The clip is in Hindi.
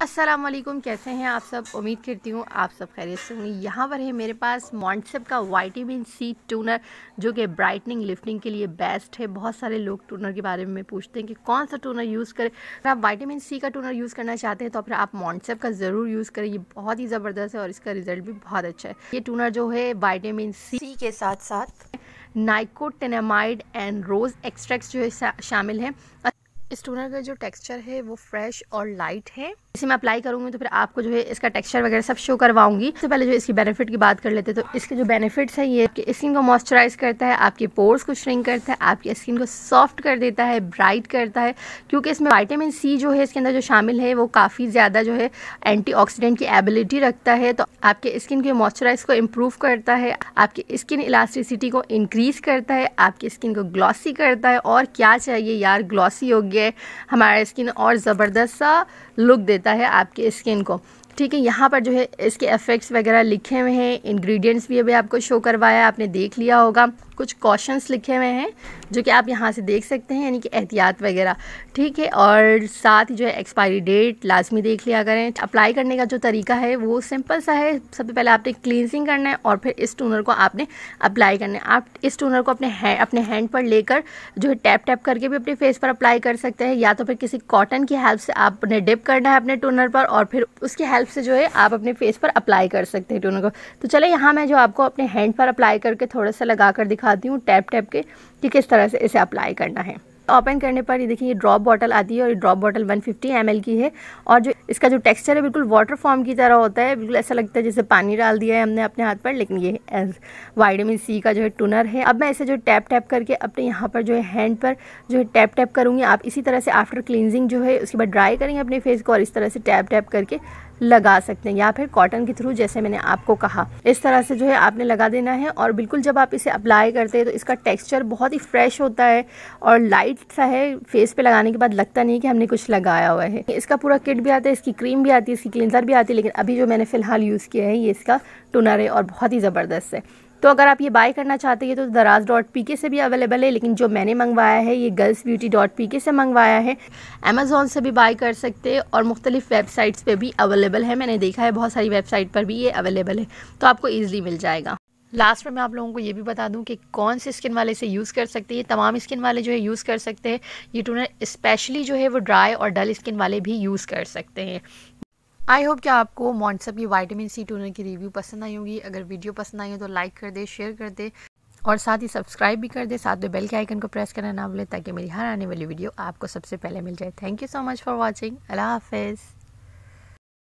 अस्सलाम वालेकुम कैसे हैं आप सब? उम्मीद करती हूँ आप सब खैरियत से होंगे। यहाँ पर है मेरे पास मॉन्टसेप का वाइटामिन सी टूनर जो कि ब्राइटनिंग लिफ्टिंग के लिए बेस्ट है। बहुत सारे लोग टूनर के बारे में पूछते हैं कि कौन सा टूनर यूज़ करें। अगर आप वाइटामिन सी का टूनर यूज़ करना चाहते हैं तो फिर आप मॉन्टसेप का ज़रूर यूज़ करें। ये बहुत ही ज़बरदस्त है और इसका रिज़ल्ट भी बहुत अच्छा है। ये टूनर जो है वाइटामिन सी के साथ साथ नाइकोटेनामाइड एंड रोज़ एक्सट्रैक्ट जो है शामिल है। इस टूनर का जो टेक्सचर है वो फ्रेश और लाइट है। इसे मैं अप्लाई करूँगी तो फिर आपको जो है इसका टेक्सचर वगैरह सब शो करवाऊँगी। सबसे पहले जो इसकी बेनिफिट की बात कर लेते हैं तो इसके जो बेनिफिट्स है, ये कि स्किन को मॉइस्चराइज करता है, आपके पोर्स को श्रिंक करता है, आपकी स्किन को सॉफ्ट कर देता है ब्राइट करता है, क्योंकि इसमें वाइटामिन सी जो है इसके अंदर जो शामिल है, वो काफ़ी ज़्यादा जो है एंटी की एबिलिटी रखता है। तो आपके स्किन के मॉइस्चराइज को इम्प्रूव करता है, आपकी स्किन इलास्टिसिटी को इंक्रीज करता है, आपकी स्किन को ग्लॉसी करता है। और क्या चाहिए? यार ग्लॉसी हो गया हमारा स्किन और ज़बरदस्त सा लुक देता है आपकी स्किन को। ठीक है यहाँ पर जो है इसके इफ़ेक्ट्स वगैरह लिखे हुए हैं इंग्रेडिएंट्स भी अभी आपको शो करवाया आपने देख लिया होगा कुछ कॉशंस लिखे हुए हैं जो कि आप यहाँ से देख सकते हैं यानी कि एहतियात वगैरह। ठीक है और साथ ही जो है एक्सपायरी डेट लाजमी देख लिया करें। अप्लाई करने का जो तरीका है वो सिंपल सा है। सबसे पहले आपने क्लीनजिंग करना है और फिर इस टूनर को आपने अप्लाई करना है। आप इस टूनर को अपने है, अपने हैंड पर लेकर जो है टैप टैप करके भी अपने फेस पर अप्लाई कर सकते हैं या तो फिर किसी कॉटन की हेल्प से आपने डिप करना है अपने टूनर पर और फिर उसकी हेल्प से जो है आप अपने फेस पर अप्लाई कर सकते हैं टूनर को। तो चले, यहाँ मैं जो आपको अपने हैंड पर अप्लाई करके थोड़ा सा लगा कर दिखाती हूँ टैप टैप के, कि किस तरह से इसे अप्लाई करना है। ओपन करने पर ये देखिए, ये ड्रॉप बॉटल आती है और ये ड्रॉप बॉटल 150 फिफ्टी की है। और जो इसका जो टेक्सचर है, बिल्कुल वाटर फॉर्म की तरह होता है। बिल्कुल ऐसा लगता है जैसे पानी डाल दिया है हमने अपने हाथ पर, लेकिन ये वाइटामिन सी का जो है टूनर है। अब मैं इसे जो टैप टैप करके अपने यहाँ पर जो है हैंड पर जो है टैप टैप करूँगी। आप इसी तरह से आफ्टर क्लिनजिंग जो है, उसके बाद ड्राई करेंगे अपने फेस को और इस तरह से टैप टैप करके लगा सकते हैं, या फिर कॉटन के थ्रू जैसे मैंने आपको कहा। इस तरह से जो है आपने लगा देना है, और बिल्कुल जब आप इसे अप्लाई करते हैं तो इसका टेक्सचर बहुत ही फ्रेश होता है, और लाइट सा है फेस पे लगाने के बाद लगता नहीं कि हमने कुछ लगाया हुआ है। इसका पूरा किट भी आता है, इसकी क्रीम भी आती है, इसकी क्लिनजर भी आती है, लेकिन अभी जो मैंने फ़िलहाल यूज़ किया है, ये इसका टुनर है, और बहुत ही ज़बरदस्त है। तो अगर आप ये बाय करना चाहते हैं तो दराज डॉट पी के से भी अवेलेबल है, लेकिन जो मैंने मंगवाया है, ये गर्ल्स ब्यूटी डॉट पी के से मंगवाया है। अमेज़ोन से भी बाय कर सकते हैं और मुख्तलिफ़ वेबसाइट्स पे भी अवेलेबल है। मैंने देखा है, बहुत सारी वेबसाइट पर भी ये अवेलेबल है तो आपको ईजिली मिल जाएगा। लास्ट में मैं आप लोगों को ये भी बता दूँ कि कौन से स्किन वाले से यूज़ कर सकते हैं। तमाम स्किन वाले जो है यूज़ कर सकते हैं। ये टूनर स्पेशली जो है, वो ड्राई और डल स्किन वाले भी यूज़ कर सकते हैं। आई होप कि आपको मॉन्सअप की वाइटामिन सी टूनर की रिव्यू पसंद आई होगी। अगर वीडियो पसंद आई हो तो लाइक कर दे शेयर कर दे और साथ ही सब्सक्राइब भी कर दे। साथ में बेल के आइकन को प्रेस करना ना भूलें ताकि मेरी हर आने वाली वीडियो आपको सबसे पहले मिल जाए। Thank you so much for watching अल्लाह हाफिज़